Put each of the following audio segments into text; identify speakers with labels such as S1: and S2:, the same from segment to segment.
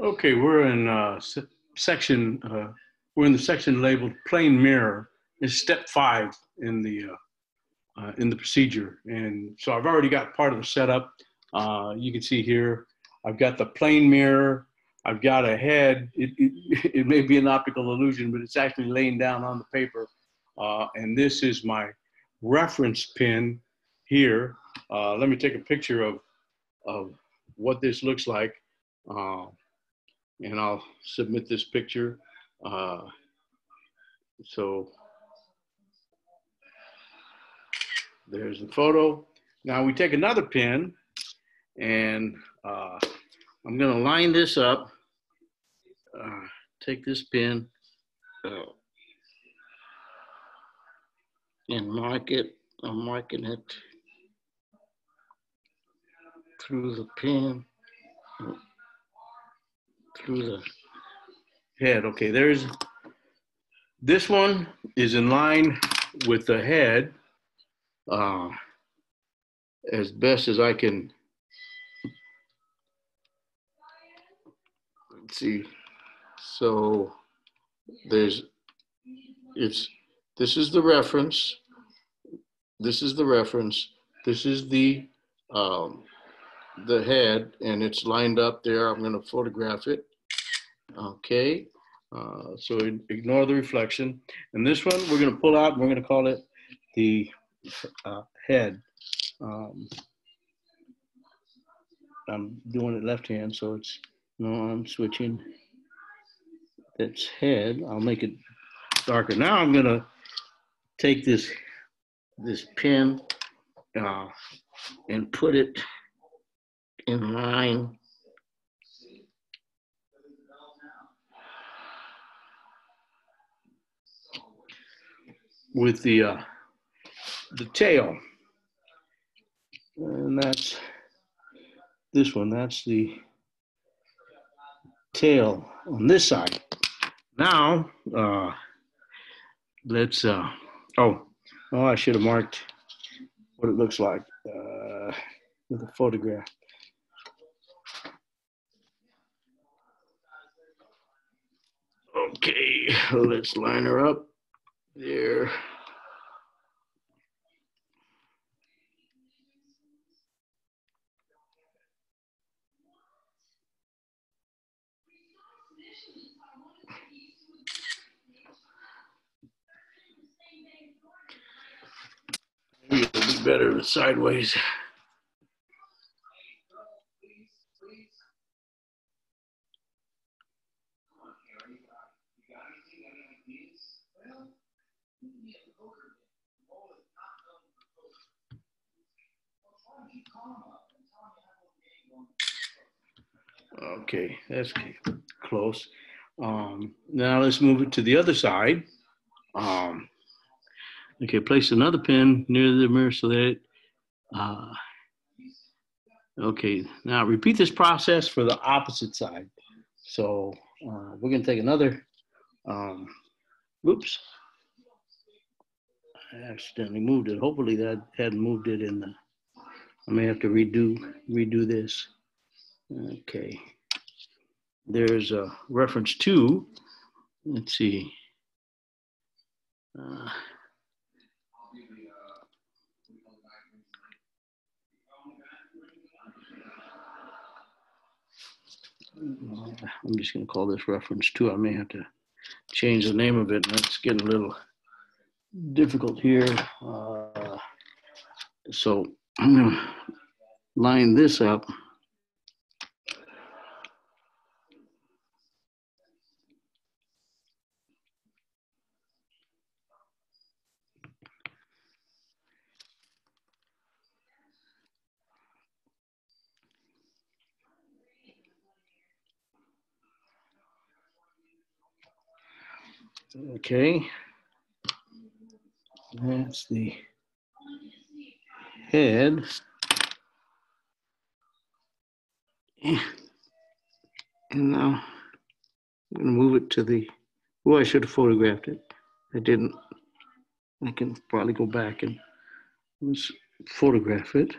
S1: Okay, we're in uh, section, uh, we're in the section labeled plane mirror. It's step five in the, uh, uh, in the procedure. And so I've already got part of the setup. Uh, you can see here, I've got the plane mirror. I've got a head. It, it, it may be an optical illusion, but it's actually laying down on the paper. Uh, and this is my reference pin here. Let me take a picture of, of what this looks like. And I'll submit this picture. Uh, so there's the photo. Now we take another pin and uh, I'm gonna line this up. Uh, take this pin uh, and mark it. I'm marking it through the pin through the head. Okay, there's, this one is in line with the head uh, as best as I can. Let's see. So there's, it's, this is the reference. This is the reference. This is the um, the head and it's lined up there. I'm going to photograph it. Okay. Uh, so ignore the reflection. And this one we're going to pull out and we're going to call it the uh, head. Um, I'm doing it left hand, so it's, no, I'm switching. That's head. I'll make it darker. Now I'm going to take this, this pin uh, and put it in line. With the uh, the tail, and that's this one. That's the tail on this side. Now, uh, let's. Uh, oh, oh, I should have marked what it looks like uh, with a photograph. Okay, let's line her up there. Maybe better sideways. Okay, that's close. Um, now let's move it to the other side. Um, okay, place another pin near the mirror so that, uh, okay, now repeat this process for the opposite side. So uh, we're gonna take another, um, whoops. I accidentally moved it. Hopefully that hadn't moved it in the, I may have to redo, redo this. Okay. There's a reference two, let's see. Uh, I'm just going two call this reference to. I may have to change the name of it. That's getting a little difficult here. Uh, so I'm going to line this up. Okay. That's the And now I'm going to move it to the, oh, I should have photographed it. I didn't. I can probably go back and photograph it.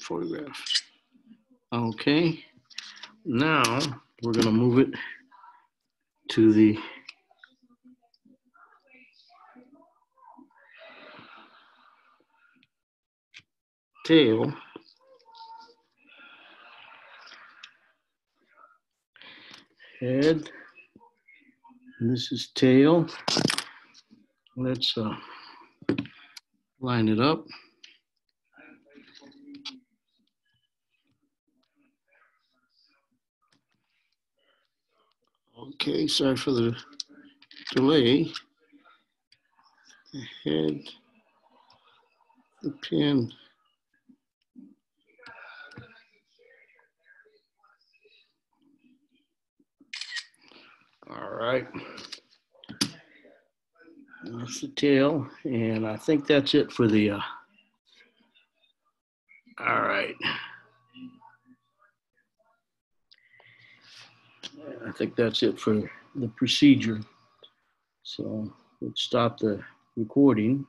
S1: Photograph. Okay, now we're gonna move it to the tail. Head. This is tail. Let's uh, line it up. Okay, sorry for the delay. The head, the pin. All right. That's the tail, and I think that's it for the, uh, all right. I think that's it for the procedure. So let's stop the recording.